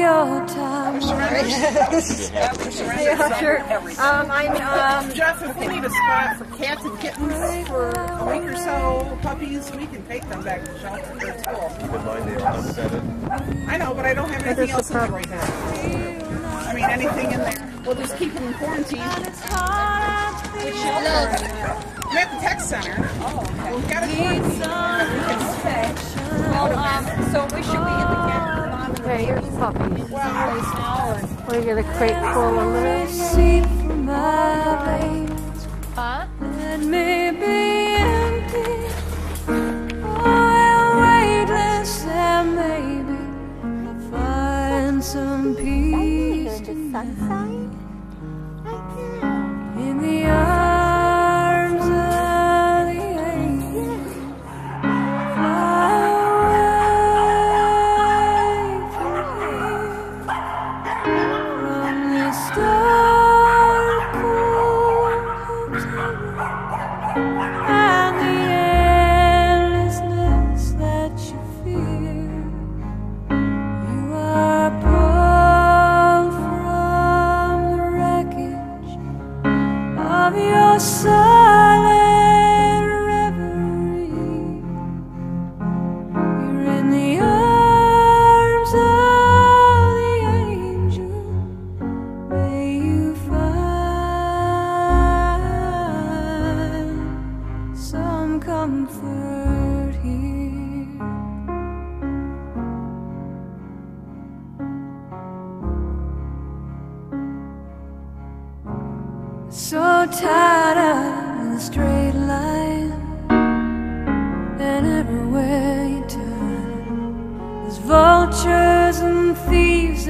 your time. Yeah, sure. Um, I'm, um, Jeff, if we need a spot for cats and kittens for a week or so, puppies, we can take them back to the shelter or school. I know, but I don't have anything else in there right now. I mean, anything in there. We'll just keep them in quarantine. I'm at the tech center. Oh, okay. We've got a quarantine. okay. Well, um, so we should be in the Okay, here's puppies. Well, now, or? We get a crate full of little seat for my veins. Huh? Let me be empty. Oh, weightless, and maybe find some peace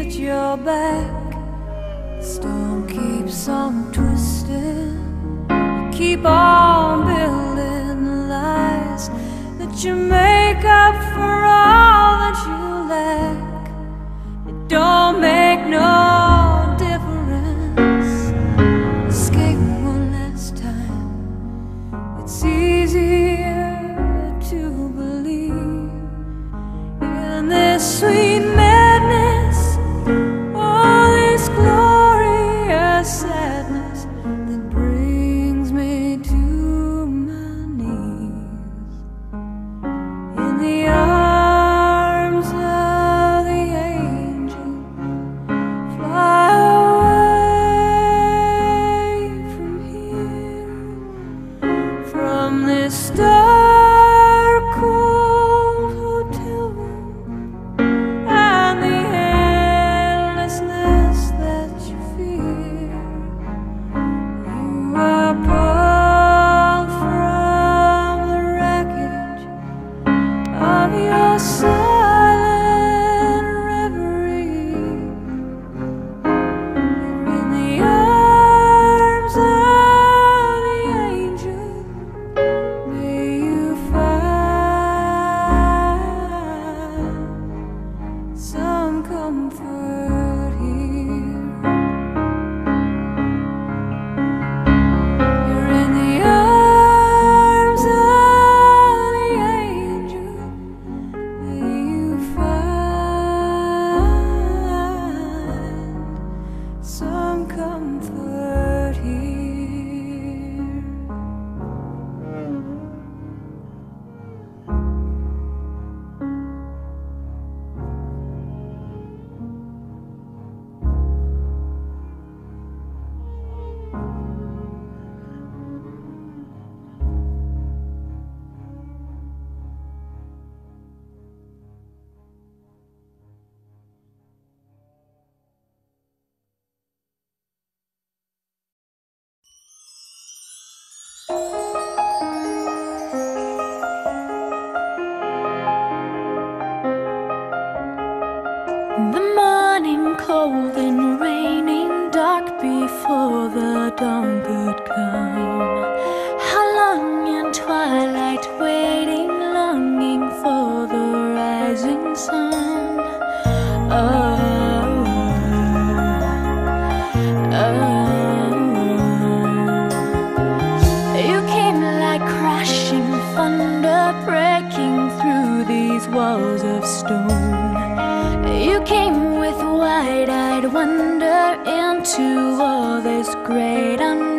at your back. Storm keeps on twisting. You keep on building the lies that you make up for all The morning cold and raining, dark before the dawn could come. these walls of stone. You came with wide eyed wonder into all this great unknown.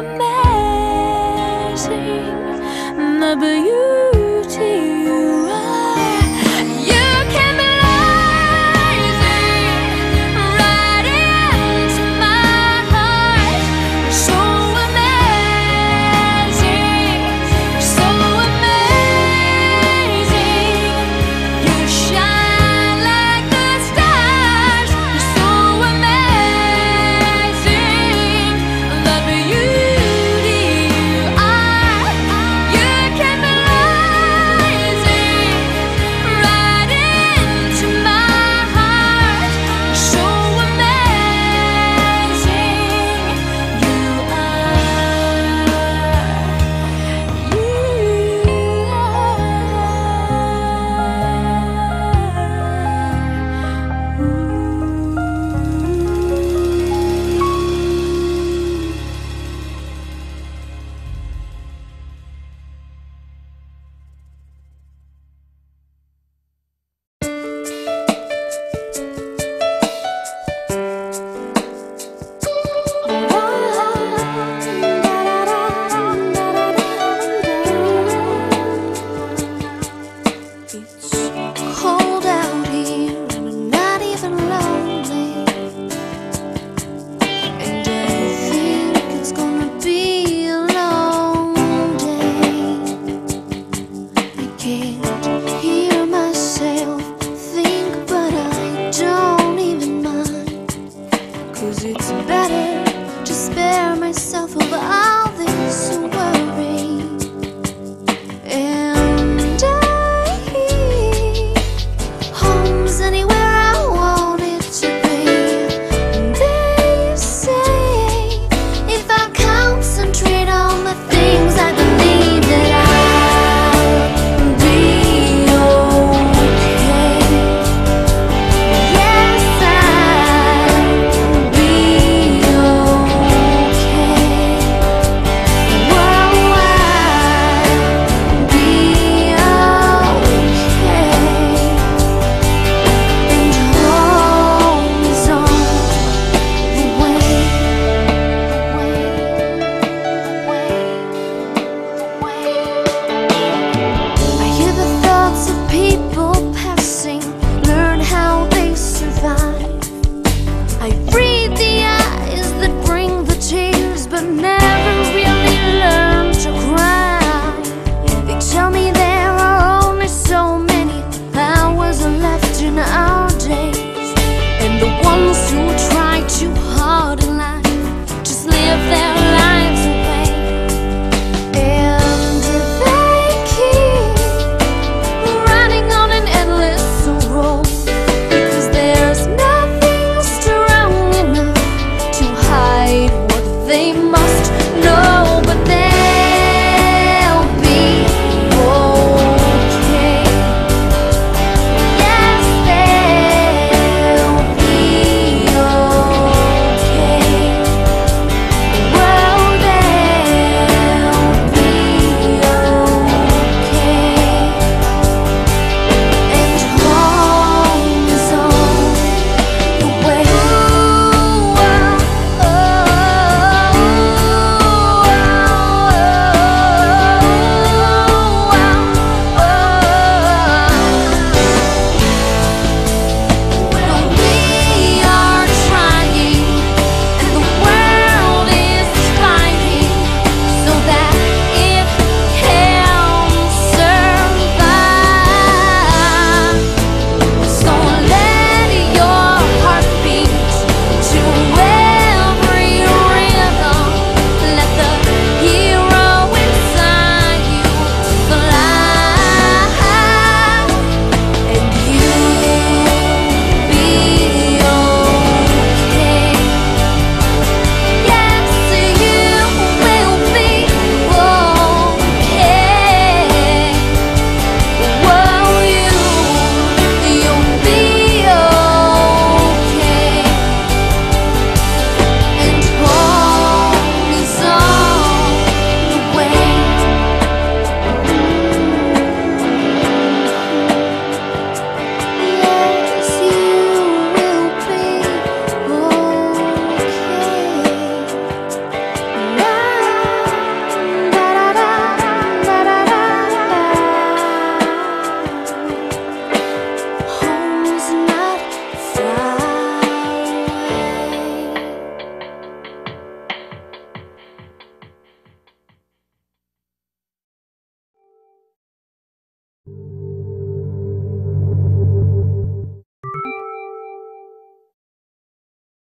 amazing. the beauty.